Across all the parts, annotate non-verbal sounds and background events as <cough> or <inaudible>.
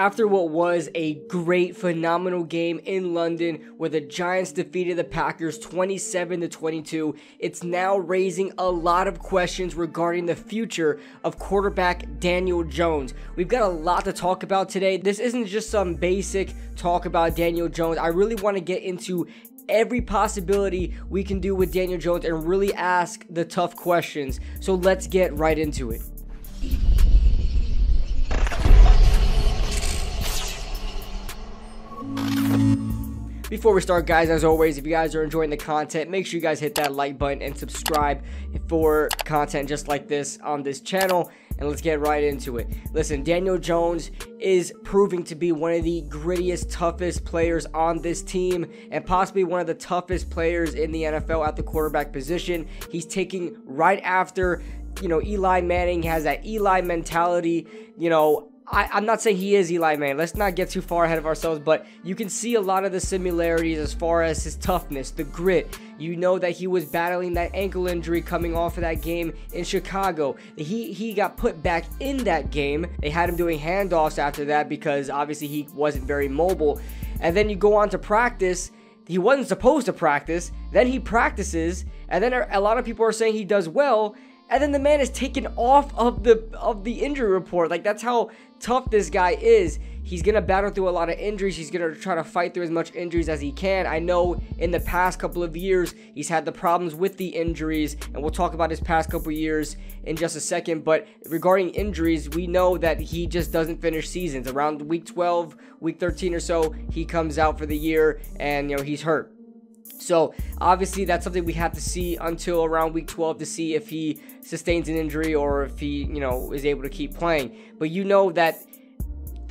After what was a great, phenomenal game in London where the Giants defeated the Packers 27 to 22, it's now raising a lot of questions regarding the future of quarterback Daniel Jones. We've got a lot to talk about today. This isn't just some basic talk about Daniel Jones. I really want to get into every possibility we can do with Daniel Jones and really ask the tough questions. So let's get right into it. Before we start, guys, as always, if you guys are enjoying the content, make sure you guys hit that like button and subscribe for content just like this on this channel. And let's get right into it. Listen, Daniel Jones is proving to be one of the grittiest, toughest players on this team, and possibly one of the toughest players in the NFL at the quarterback position. He's taking right after you know, Eli Manning has that Eli mentality. You know, I, am not saying he is Eli Manning. Let's not get too far ahead of ourselves, but you can see a lot of the similarities as far as his toughness, the grit. You know that he was battling that ankle injury coming off of that game in Chicago. He he got put back in that game. They had him doing handoffs after that because obviously he wasn't very mobile. And then you go on to practice. He wasn't supposed to practice. Then he practices, and then a lot of people are saying he does well and then the man is taken off of the of the injury report. Like that's how tough this guy is. He's gonna battle through a lot of injuries. He's gonna try to fight through as much injuries as he can. I know in the past couple of years he's had the problems with the injuries, and we'll talk about his past couple years in just a second. But regarding injuries, we know that he just doesn't finish seasons. Around week 12, week 13 or so, he comes out for the year, and you know he's hurt. So obviously that's something we have to see until around week 12 to see if he sustains an injury or if he, you know, is able to keep playing. But you know that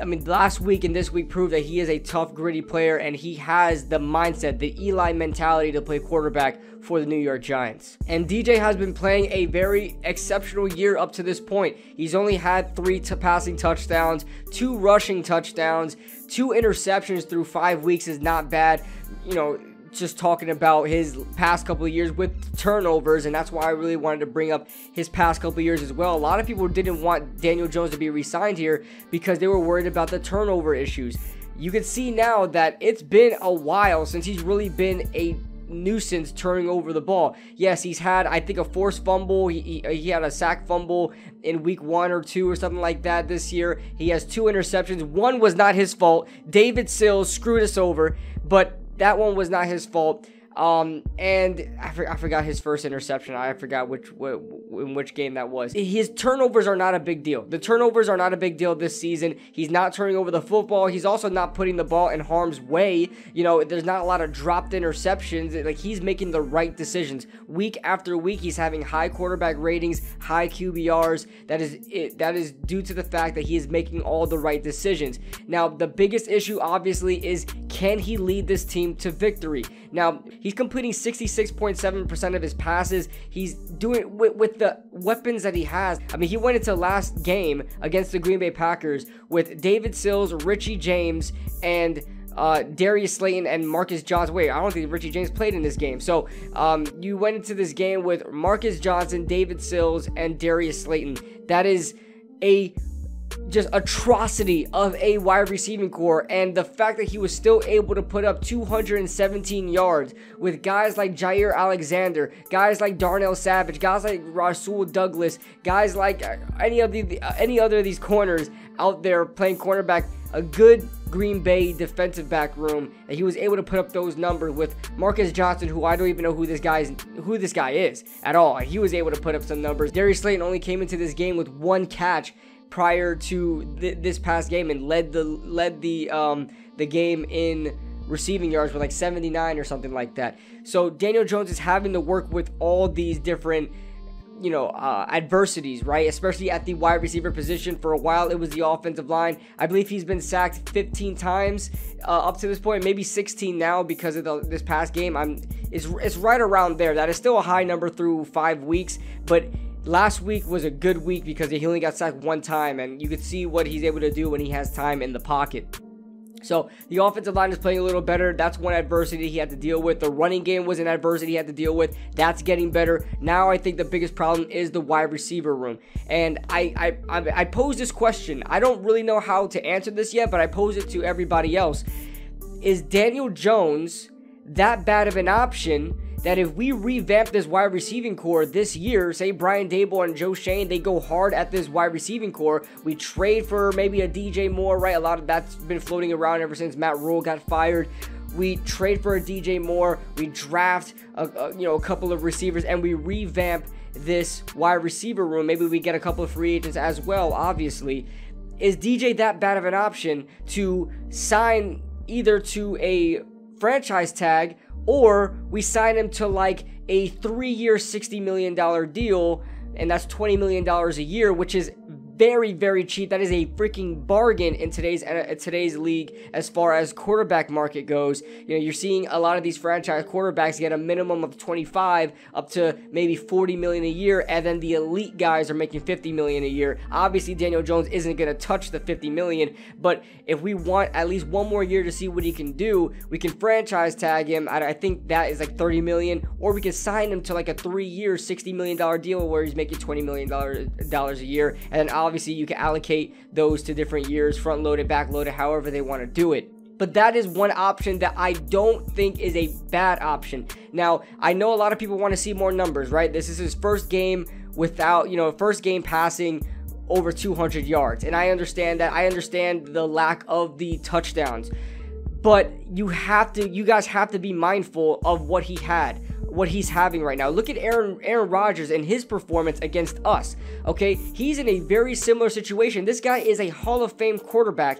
I mean, last week and this week proved that he is a tough, gritty player, and he has the mindset, the Eli mentality to play quarterback for the New York Giants. And DJ has been playing a very exceptional year up to this point. He's only had three t- passing touchdowns, two rushing touchdowns, two interceptions through five weeks is not bad. You know, just talking about his past couple of years with turnovers, and that's why I really wanted to bring up his past couple of years as well. A lot of people didn't want Daniel Jones to be re signed here because they were worried about the turnover issues. You can see now that it's been a while since he's really been a nuisance turning over the ball. Yes, he's had, I think, a forced fumble. He, he, he, had a sack fumble in week one or two or something like that this year. He has two interceptions. One was not his fault. David Sills screwed us over, but that one was not his fault. Um, and I, for, I forgot his first interception. I forgot which in which game that was. His turnovers are not a big deal. The turnovers are not a big deal this season. He's not turning over the football. He's also not putting the ball in harm's way. You know, there's not a lot of dropped interceptions. Like he's making the right decisions week after week. He's having high quarterback ratings, high QBRs. That is it. That is due to the fact that he is making all the right decisions. Now, the biggest issue obviously is can he lead this team to victory? Now, he's completing 66.7% of his passes. He's doing with, with the weapons that he has. I mean, he went into last game against the Green Bay Packers with David Sills, Richie James, and uh, Darius Slayton and Marcus Johnson. Wait, I don't think Richie James played in this game. So um, you went into this game with Marcus Johnson, David Sills, and Darius Slayton. That is a just atrocity of a wide receiving corps and the fact that he was still able to put up 217 yards with guys like Jaire Alexander, guys like Darnell Savage, guys like Rasul Douglas, guys like uh, any of the uh, any other of these corners out there playing cornerback, a good Green Bay defensive back room, and he was able to put up those numbers with Marcus Johnson, who I don't even know who this guy is, who this guy is at all. He was able to put up some numbers. Darius Slayton only came into this game with one catch prior to th- this past game and led the led the um, the game in receiving yards with like 79 or something like that. So Daniel Jones is having to work with all these different you know uh, adversities, right? Especially at the wide receiver position. For a while, it was the offensive line. I believe he's been sacked 15 times uh, up to this point, maybe 16 now because of the, this past game. I'm it's it's right around there. That is still a high number through five weeks, but last week was a good week because he only got sacked one time, and you could see what he's able to do when he has time in the pocket. So the offensive line is playing a little better. That's one adversity he had to deal with. The running game was an adversity he had to deal with. That's getting better. Now I think the biggest problem is the wide receiver room. And I I I, I pose this question. I don't really know how to answer this yet, but I pose it to everybody else. Is Daniel Jones that bad of an option? That if we revamp this wide receiving corps this year, say Brian Daboll and Joe Schoen, they go hard at this wide receiving corps. We trade for maybe a DJ Moore, right? A lot of that's been floating around ever since Matt Rhule got fired. We trade for a DJ Moore. We draft a, a, you know a couple of receivers, and we revamp this wide receiver room. Maybe we get a couple of free agents as well. Obviously, is DJ that bad of an option to sign either to a franchise tag or we sign him to like a three year, $60 million deal, and that's $20 million a year, which is very, very cheap. That is a freaking bargain in today's uh, today's league as far as quarterback market goes. You know, you're seeing a lot of these franchise quarterbacks get a minimum of 25 up to maybe 40 million a year, and then the elite guys are making 50 million a year. Obviously, Daniel Jones isn't going to touch the 50 million, but if we want at least one more year to see what he can do, we can franchise tag him. I think that is like 30 million, or we can sign him to like a three-year, 60 million dollar deal where he's making 20 million dollars a year, and then obviously you can allocate those to different years, front loaded, back loaded, however they want to do it but that is one option that I don't think is a bad option. Now, I know a lot of people want to see more numbers, right? This is his first game without, you know, first game passing over 200 yards. And I understand that. I understand the lack of the touchdowns. But you have to you guys have to be mindful of what he had what he's having right now. Look at Aaron Aaron Rodgers and his performance against us. Okay, he's in a very similar situation. This guy is a Hall of Fame quarterback.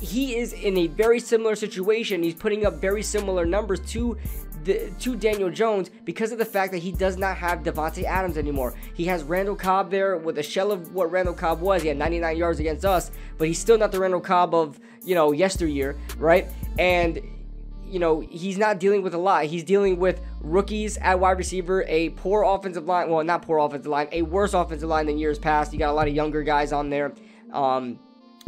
He is in a very similar situation. He's putting up very similar numbers to the, to Daniel Jones because of the fact that he does not have Davante Adams anymore. He has Randall Cobb there with a shell of what Randall Cobb was. He had 99 yards against us, but he's still not the Randall Cobb of, you know, yesteryear, right? And you know, he's not dealing with a lot. He's dealing with rookies at wide receiver, a poor offensive line. Well, not poor offensive line, a worse offensive line than years past. You got a lot of younger guys on there um,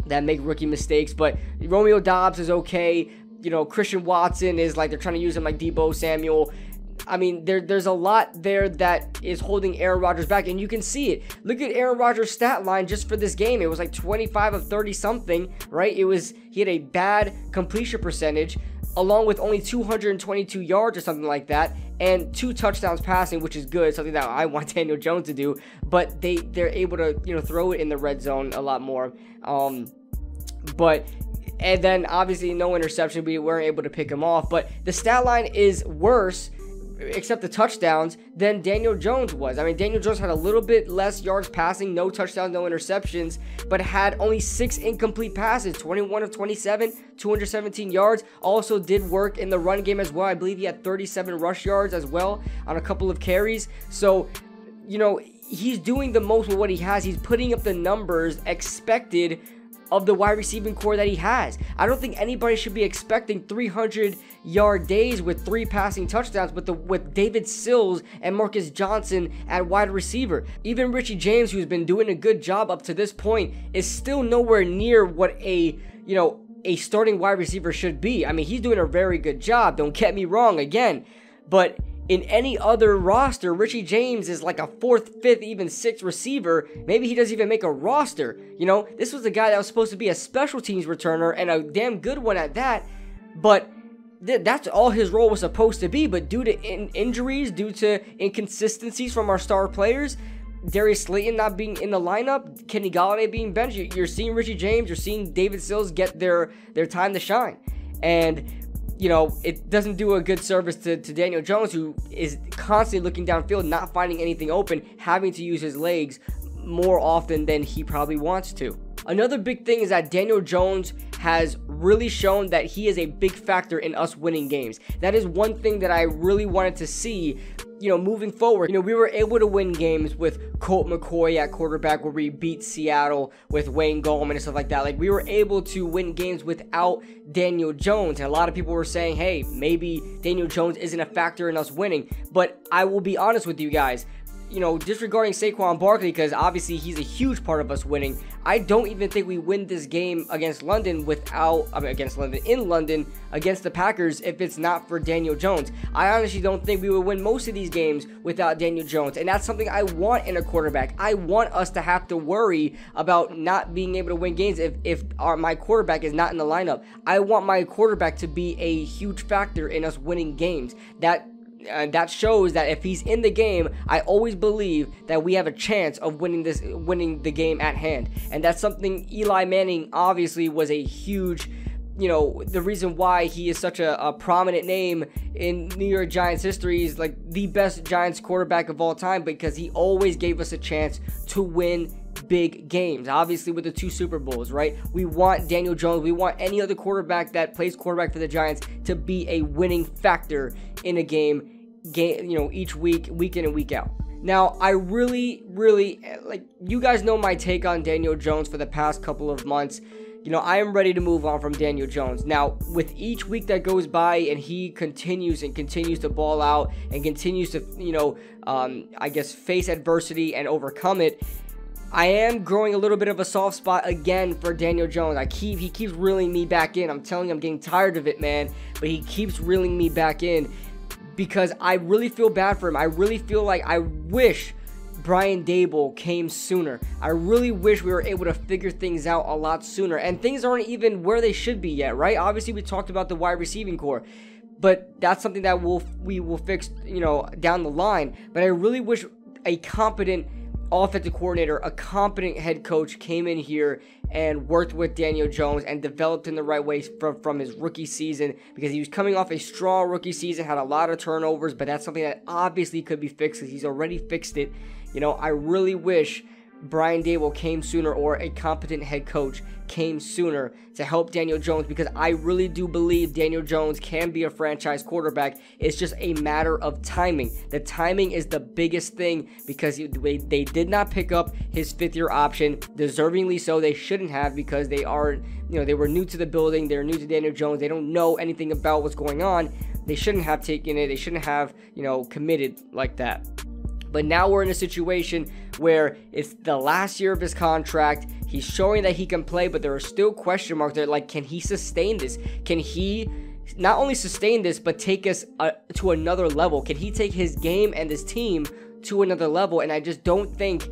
that make rookie mistakes, but Romeo Doubs is okay. You know, Christian Watson is like they're trying to use him like Deebo Samuel. I mean, there, there's a lot there that is holding Aaron Rodgers back, and you can see it. Look at Aaron Rodgers' stat line just for this game. It was like 25 of 30 something, right? It was he had a bad completion percentage along with only 222 yards or something like that, and two touchdowns passing, which is good, something that I <laughs> want Daniel Jones to do. But they they're able to you know throw it in the red zone a lot more. Um, but and then obviously no interception. We weren't able to pick him off. But the stat line is worse except the touchdowns, than Daniel Jones was. I mean, Daniel Jones had a little bit less yards passing, no touchdowns, no interceptions, but had only six incomplete passes 21 of 27, 217 yards. Also, did work in the run game as well. I believe he had 37 rush yards as well on a couple of carries. So, you know, he's doing the most with what he has. He's putting up the numbers expected of the wide receiving corps that he has. I don't think anybody should be expecting 300 yard days with three passing touchdowns with the with David Sills and Marcus Johnson at wide receiver. Even Richie James, who's been doing a good job up to this point, is still nowhere near what a you know a starting wide receiver should be. I mean, he's doing a very good job. Don't get me wrong again, but in any other roster, Richie James is like a fourth, fifth, even sixth receiver. Maybe he doesn't even make a roster. You know, this was a guy that was supposed to be a special teams returner and a damn good one at that. But th- that's all his role was supposed to be. But due to in- injuries, due to inconsistencies from our star players, Darius Slayton not being in the lineup, Kenny Golladay being benched, you're seeing Richie James, you're seeing David Sills get their their time to shine. And you know, it doesn't do a good service to, to Daniel Jones, who is constantly looking downfield, not finding anything open, having to use his legs more often than he probably wants to. Another big thing is that Daniel Jones has really shown that he is a big factor in us winning games. That is one thing that I really wanted to see you know, moving forward, you know, we were able to win games with Colt McCoy at quarterback where we beat Seattle with Wayne Gallman and stuff like that. Like, we were able to win games without Daniel Jones. And a lot of people were saying, hey, maybe Daniel Jones isn't a factor in us winning. But I will be honest with you guys you know, disregarding Saquon Barkley because obviously he's a huge part of us winning. I don't even think we win this game against London without I mean, against London in London against the Packers if it's not for Daniel Jones. I honestly don't think we would win most of these games without Daniel Jones, and that's something I want in a quarterback. I want us to have to worry about not being able to win games if if our, my quarterback is not in the lineup. I want my quarterback to be a huge factor in us winning games. That uh, that shows that if he's in the game, I always believe that we have a chance of winning this, winning the game at hand, and that's something Eli Manning obviously was a huge. You know, the reason why he is such a, a prominent name in New York Giants history is like the best Giants quarterback of all time because he always gave us a chance to win big games. Obviously, with the two Super Bowls, right? We want Daniel Jones, we want any other quarterback that plays quarterback for the Giants to be a winning factor in a game game, you know, each week, week in and week out. Now, I really, really like you guys know my take on Daniel Jones for the past couple of months. You know, I am ready to move on from Daniel Jones. Now, with each week that goes by and he continues and continues to ball out and continues to, you know, um, I guess face adversity and overcome it, I am growing a little bit of a soft spot again for Daniel Jones. I keep he keeps reeling me back in. I'm telling you, I'm getting tired of it, man. But he keeps reeling me back in because I really feel bad for him. I really feel like I wish Brian Daboll came sooner. I really wish we were able to figure things out a lot sooner. And things aren't even where they should be yet, right? Obviously, we talked about the wide receiving corps, but that's something that we'll we will fix, you know, down the line. But I really wish a competent offensive coordinator, a competent head coach came in here and worked with Daniel Jones and developed in the right way from, from his rookie season because he was coming off a strong rookie season, had a lot of turnovers, but that's something that obviously could be fixed because he's already fixed it. You know, I really wish Brian Daboll came sooner or a competent head coach came sooner to help Daniel Jones because I really do believe Daniel Jones can be a franchise quarterback. It's just a matter of timing. The timing is the biggest thing because they did not pick up his fifth year option, deservingly so. They shouldn't have because they are, you know, they were new to the building, they're new to Daniel Jones, they don't know anything about what's going on. They shouldn't have taken it, they shouldn't have, you know, committed like that. But now we're in a situation where it's the last year of his contract. He's showing that he can play, but there are still question marks there. Like, can he sustain this? Can he not only sustain this, but take us uh, to another level? Can he take his game and his team to another level? And I just don't think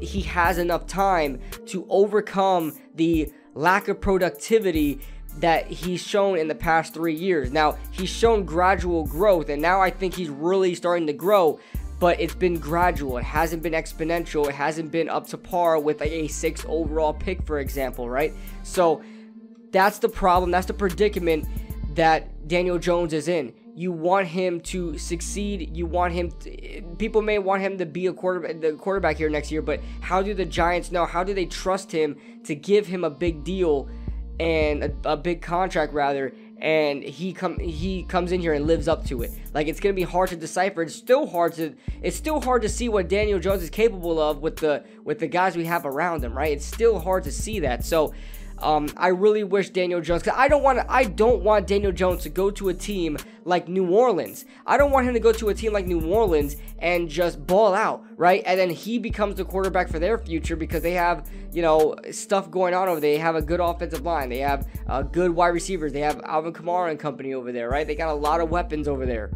he has enough time to overcome the lack of productivity that he's shown in the past three years. Now, he's shown gradual growth, and now I think he's really starting to grow but it's been gradual. It hasn't been exponential. It hasn't been up to par with like a six overall pick, for example, right? So that's the problem. That's the predicament that Daniel Jones is in. You want him to succeed. You want him. To, people may want him to be a quarterback, the quarterback here next year. But how do the Giants know? How do they trust him to give him a big deal and a, a big contract rather? And he come he comes in here and lives up to it. Like it's gonna be hard to decipher. It's still hard to it's still hard to see what Daniel Jones is capable of with the with the guys we have around him, right? It's still hard to see that. So um, I really wish Daniel Jones. Cause I don't want. I don't want Daniel Jones to go to a team like New Orleans. I don't want him to go to a team like New Orleans and just ball out, right? And then he becomes the quarterback for their future because they have, you know, stuff going on over there. They have a good offensive line. They have uh, good wide receivers. They have Alvin Kamara and company over there, right? They got a lot of weapons over there.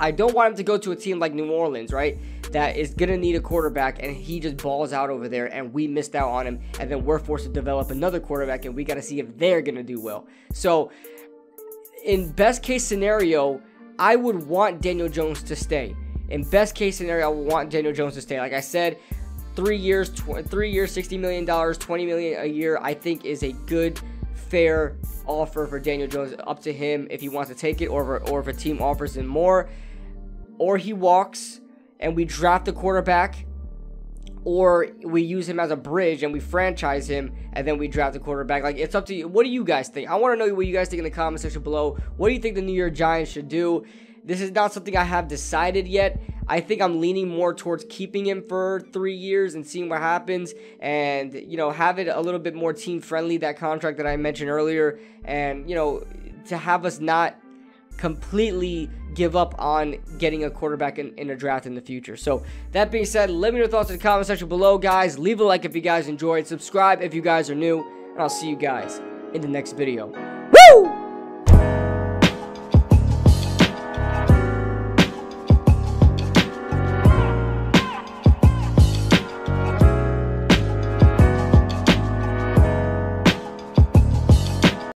I don't want him to go to a team like New Orleans, right? That is going to need a quarterback and he just balls out over there and we missed out on him. And then we're forced to develop another quarterback and we got to see if they're going to do well. So, in best case scenario, I would want Daniel Jones to stay. In best case scenario, I would want Daniel Jones to stay. Like I said, three years, tw- three years, sixty million dollars, twenty million a year. I think is a good, fair offer for Daniel Jones. Up to him if he wants to take it, or or if a team offers him more or he walks and we draft the quarterback, or we use him as a bridge and we franchise him and then we draft a quarterback. Like it's up to you. What do you guys think? I want to know what you guys think in the comment section below. What do you think the New York Giants should do? This is not something I have decided yet. I think I'm leaning more towards keeping him for three years and seeing what happens, and you know have it a little bit more team friendly. That contract that I mentioned earlier, and you know to have us not completely give up on getting a quarterback in, in a draft in the future. So, that being said, let me know your thoughts in the comment section below, guys. Leave a like if you guys enjoyed, subscribe if you guys are new, and I'll see you guys in the next video.